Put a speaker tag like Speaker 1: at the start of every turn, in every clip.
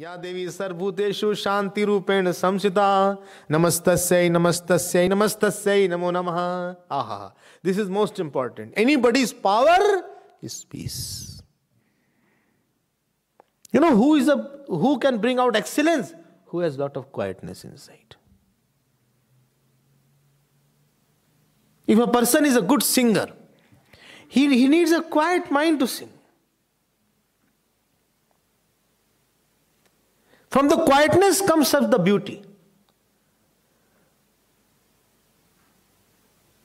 Speaker 1: या देवी सर्वभूतेषु शांति रूपेण संसिता। नमस्तस्यै नमस्तस्यै नमस्तस्यै, नमो नमः। Aha this is most important anybody's power is peace you know who is a who can bring out excellence who has lot of quietness inside if a person is a good singer he he needs a quiet mind to sing. From the quietness comes up the beauty.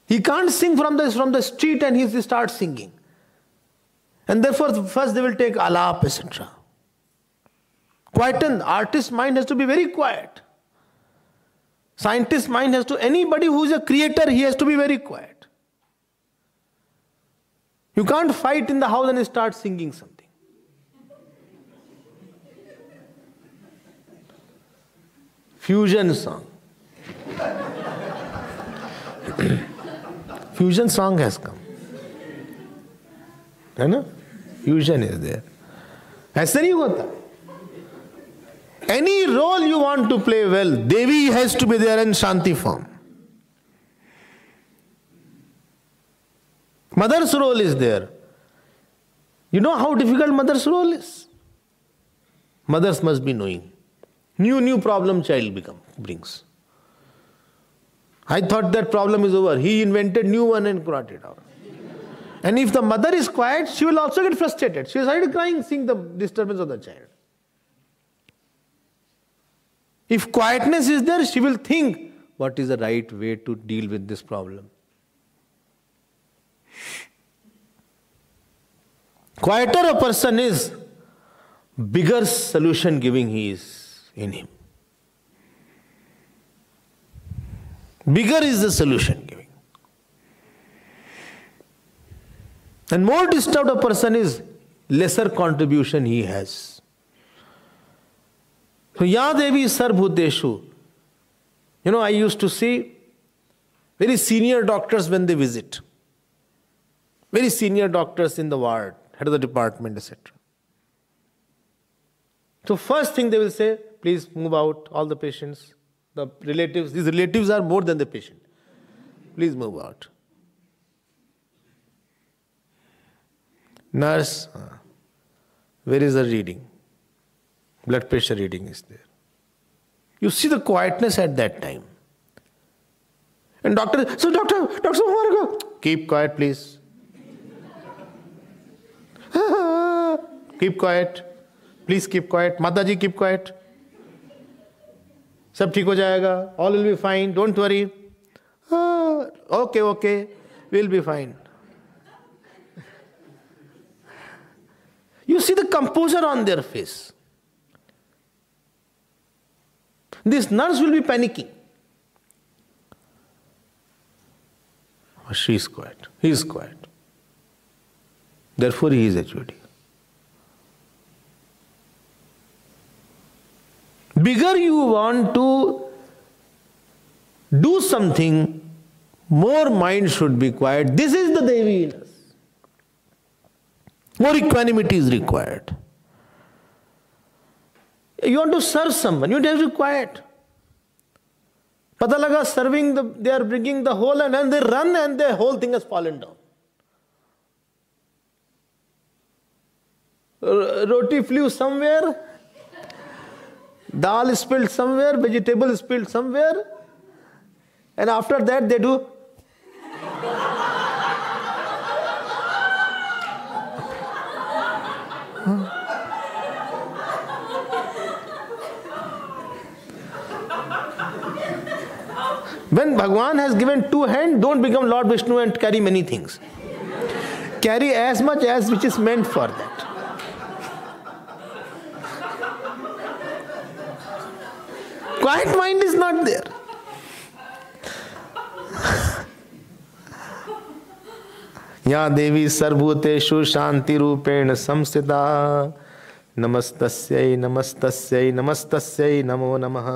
Speaker 1: He can't sing from the, from the street and he starts singing. And therefore, first they will take alap, etc. Quieten, artist's mind has to be very quiet. Scientist's mind has to, anybody who is a creator, he has to be very quiet. You can't fight in the house and start singing something. fusion song. fusion song has come. है ना fusion is there ऐसा नहीं होता any role you want to play well Devi has to be there in Shanti form mother's role is there you know how difficult mother's role is mothers must be knowing New, new problem child become, brings. I thought that problem is over. He invented new one and brought it out. And if the mother is quiet, she will also get frustrated. She will start crying, seeing the disturbance of the child. If quietness is there, she will think, what is the right way to deal with this problem? Quieter a person is, bigger solution giving he is in him. Bigger is the solution giving. And more disturbed a person is, lesser contribution he has. So, Ya Devi Sarvbhuteshu. You know, I used to see very senior doctors when they visit. Very senior doctors in the ward, head of the department, etc. So, first thing they will say, please move out, all the patients, the relatives. These relatives are more than the patient. Please move out. Nurse, uh, where is the reading? Blood pressure reading is there. You see the quietness at that time. And doctor, so doctor, doctor, keep quiet, please. keep quiet. Please keep quiet. Mataji, keep quiet. सब ठीक हो जाएगा all will be fine don't worry okay okay will be fine you see the composure on their face this nurse will be panicking she is quiet he is quiet therefore he is at duty bigger you want to do something, more mind should be quiet. This is the Devi in us. More equanimity is required. You want to serve someone, you have to be quiet. Pata laga serving, the, they are bringing the whole and then they run and the whole thing has fallen down. Roti flew somewhere, Dal is spilled somewhere, vegetable is spilled somewhere, and after that they do. when Bhagwan has given two hands, don't become Lord Vishnu and carry many things. Carry as much as which is meant for that. Quiet mind is not there. या देवी सर्वभूतेषु शांति रूपेण संस्थिता नमस्तस्यै नमस्तस्यै नमस्तस्यै नमो नमः